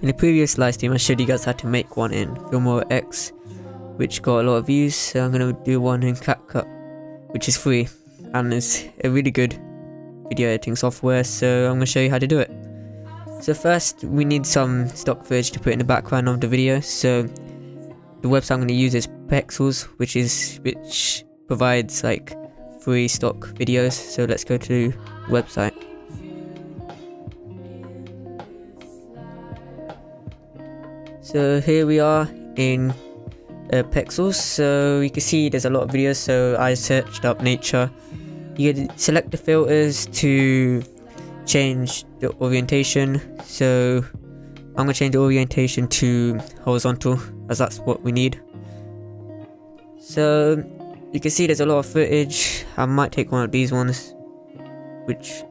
In the previous live stream I showed you guys how to make one in Filmora X which got a lot of views so I'm gonna do one in CapCut which is free and it's a really good video editing software so I'm gonna show you how to do it. So first we need some stock footage to put in the background of the video so the website I'm gonna use is Pexels which is which provides like free stock videos so let's go to website. So here we are in uh, Pexels. So you can see there's a lot of videos. So I searched up nature. You can select the filters to change the orientation. So I'm gonna change the orientation to horizontal as that's what we need. So you can see there's a lot of footage. I might take one of these ones, which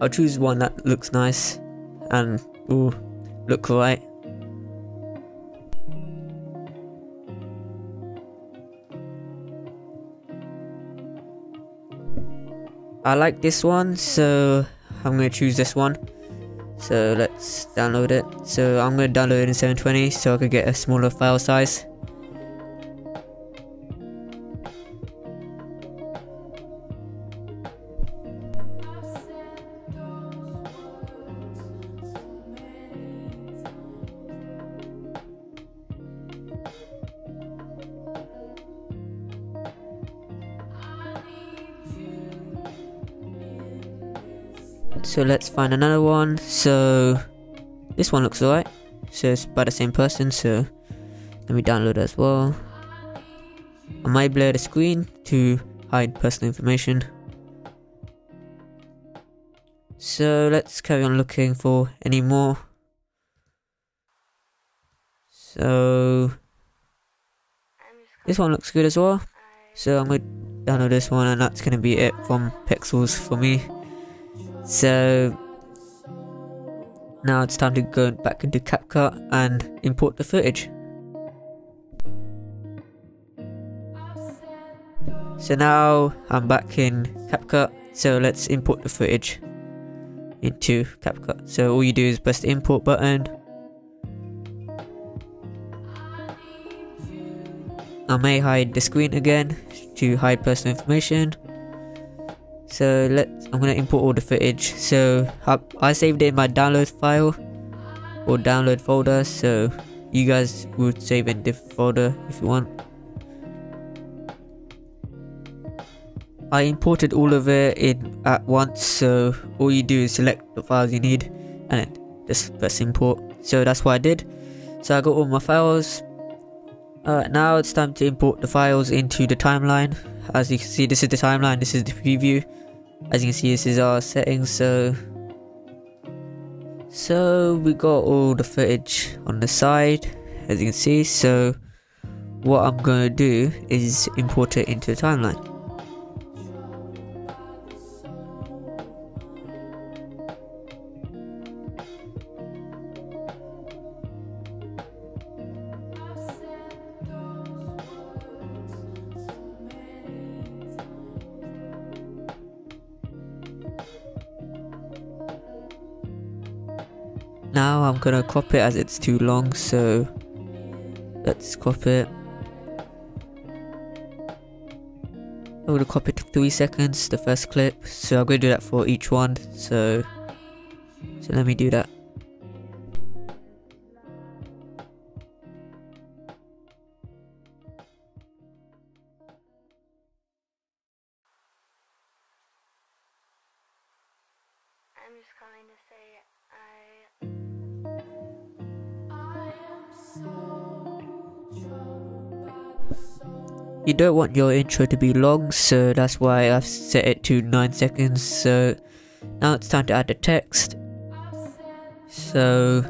I'll choose one that looks nice and will look right. I like this one so I'm gonna choose this one. So let's download it. So I'm gonna download it in 720 so I could get a smaller file size so let's find another one. So this one looks alright. So it's by the same person so let me download as well. I might blur the screen to hide personal information. So let's carry on looking for any more. So this one looks good as well. So I'm to download this one and that's to be it from Pexels for me so now it's time to go back into CapCut and import the footage. So now I'm back in CapCut, so let's import the footage into CapCut. So all you do is press the import button. I may hide the screen again to hide personal information so let's i'm gonna import all the footage. So I, I saved it in my download file or download folder. So you guys would save in different folder if you want. I imported all of it in at once. So all you do is select the files you need and then just press import. So that's what I did. So I got all my files. Alright now it's time to import the files into the timeline. As you can see this is the timeline. This is the preview as you can see this is our settings so so we got all the footage on the side as you can see. So what I'm gonna do is import it into the timeline Now I'm gonna crop it as it's too long, so let's crop it. I'm gonna crop it to 3 seconds, the first clip, so I'm gonna do that for each one, so, so let me do that. I'm just calling to say I You don't want your intro to be long, so that's why I've set it to 9 seconds, so now it's time to add the text. So,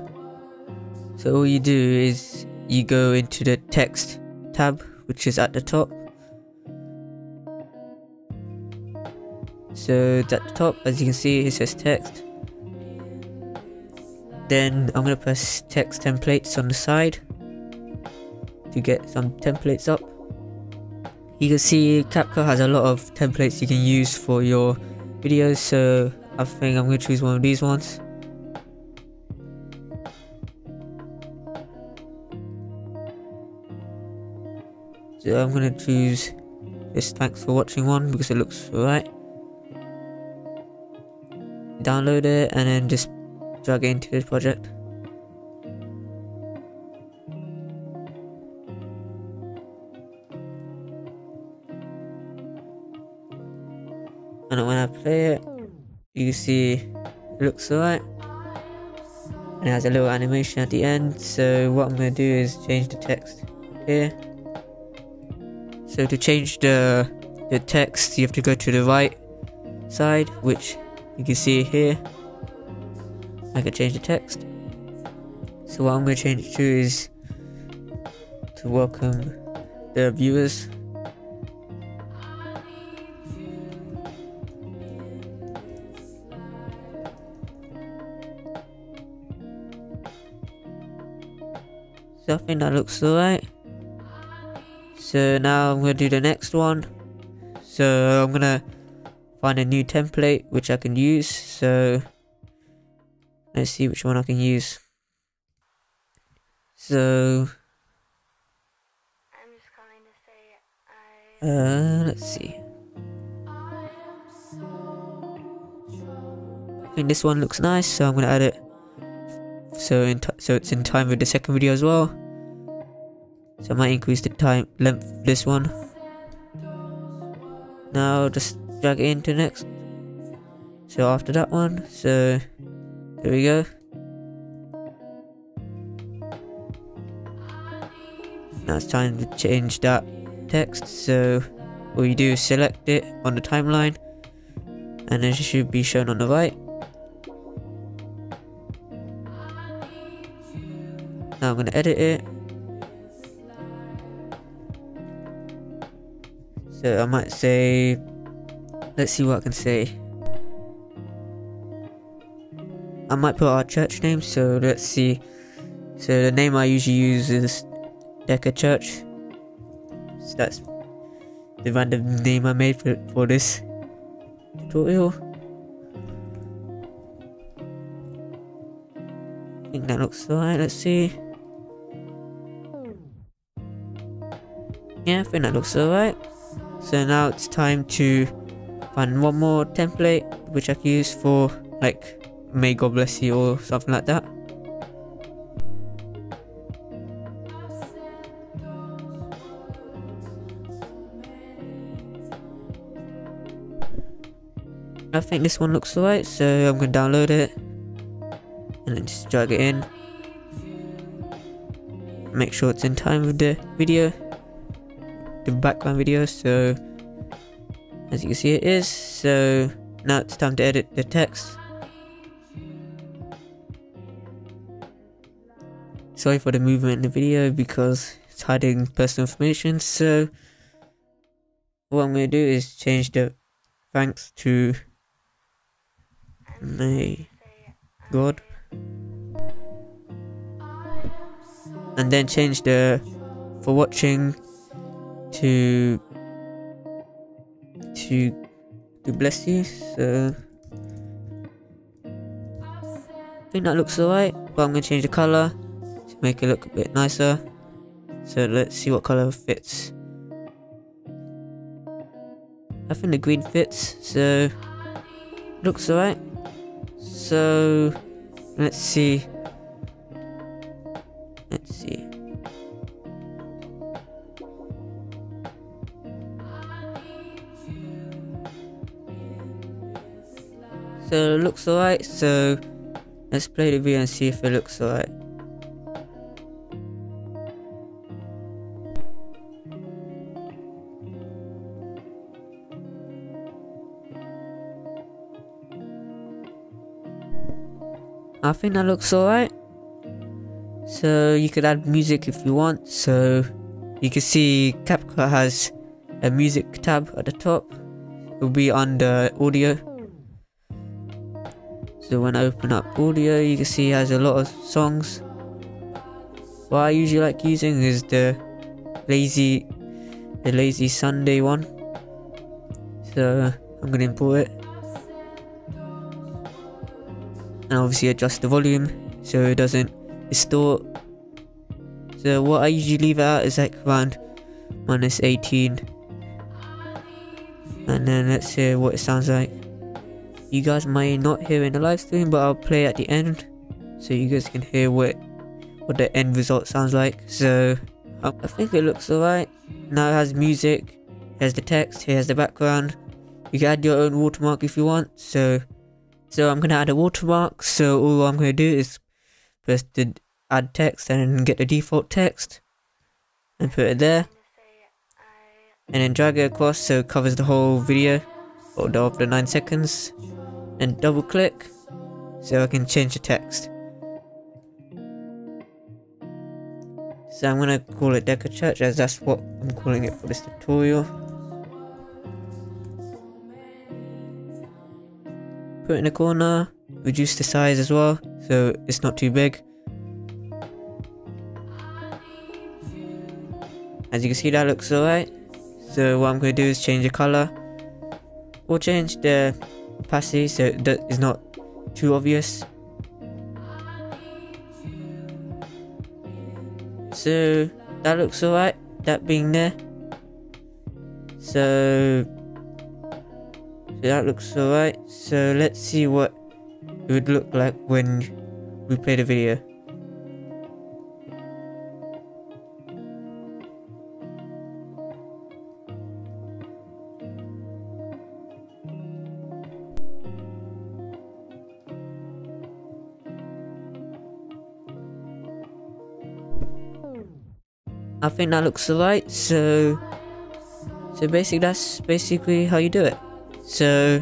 so all you do is you go into the text tab, which is at the top. So at the top, as you can see, it says text. Then I'm gonna press text templates on the side to get some templates up you can see CapCut has a lot of templates you can use for your videos so I think I'm going to choose one of these ones. So I'm going to choose this. Thanks for watching one because it looks alright. Download it and then just drag it into this project. When I play it, you see it looks alright. And it has a little animation at the end. So what I'm gonna do is change the text here. So to change the the text, you have to go to the right side, which you can see here. I can change the text. So what I'm going to change to is to welcome the viewers. Think that looks alright. So now I'm going to do the next one. So I'm going to find a new template which I can use. So let's see which one I can use. So I'm just calling to say I. uh, let's see. I think this one looks nice, so I'm gonna add it. So in t- so it's in time with the second video as well. So I might increase the time length of this one. Now just drag it into next. So after that one, so there we go. Now it's time to change that text. So all you do is select it on the timeline, and it should be shown on the right. Now I'm gonna edit it. I might say, let's see what I can say. I might put our church name, so let's see. So the name I usually use is Decker Church. So that's the random name I made for, for this tutorial. I think that looks alright, let's see. Yeah, I think that looks alright. So now it's time to find one more template which I can use for like may God bless you or something like that. I think this one looks alright, so I'm gonna download it and then just drag it in. Make sure it's in time with the video, the background video. So as you can see, it is. So now it's time to edit the text. Sorry for the movement in the video because it's hiding personal information. So what I'm gonna do is change the thanks to may God and then change the for watching to to to bless you so. I think that looks alright but I'm gonna change the color to make it look a bit nicer. So let's see what color fits. I think the green fits so looks alright. So let's see so it looks alright so let's play the video and see if it looks alright I think that looks alright. So you could add music if you want. So you can see CapCut has a music tab at the top. It will be under audio. So when I open up audio, you can see it has a lot of songs. What I usually like using is the lazy, the lazy Sunday one. So I'm gonna import it and obviously adjust the volume so it doesn't distort. So what I usually leave at is like around minus 18 and then let's hear what it sounds like you guys might not hear in the live stream but I'll play at the end so you guys can hear what what the end result sounds like. So I think it looks alright. Now it has music here's the text here's the background. You can add your own watermark if you want so so I'm gonna add a watermark. So all I'm gonna do is press the add text and get the default text and put it there. And then drag it across so it covers the whole video or the, the 9 seconds and double click so I can change the text. So I'm gonna call it Deca Church as that's what I'm calling it for this tutorial. Put in the corner reduce the size as well so it's not too big. As you can see that looks alright. So what I'm going to do is change the color or change the opacity so that is not too obvious. So that looks alright that being there. So, so that looks alright. So let's see what it would look like when we play the video think that looks alright, so so basically that's basically how you do it. So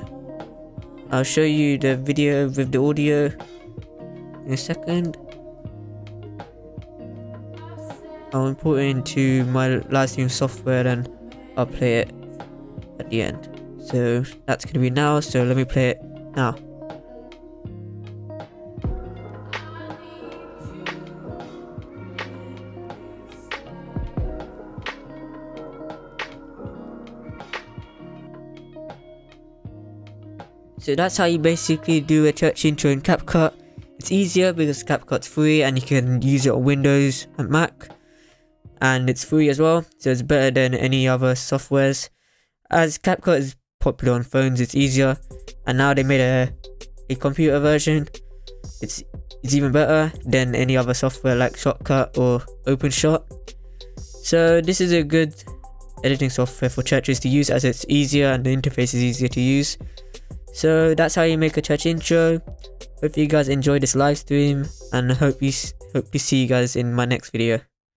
I'll show you the video with the audio in a second. I'll import it into my live stream software and I'll play it at the end. So that's gonna be now, so let me play it now. So that's how you basically do a church intro in CapCut. It's easier because CapCut's free and you can use it on Windows and Mac. And it's free as well, so it's better than any other softwares. As CapCut is popular on phones, it's easier. And now they made a, a computer version. It's it's even better than any other software like Shotcut or OpenShot. So this is a good editing software for churches to use as it's easier and the interface is easier to use. So that's how you make a church intro. Hope you guys enjoyed this live stream and I hope you hope to see you guys in my next video.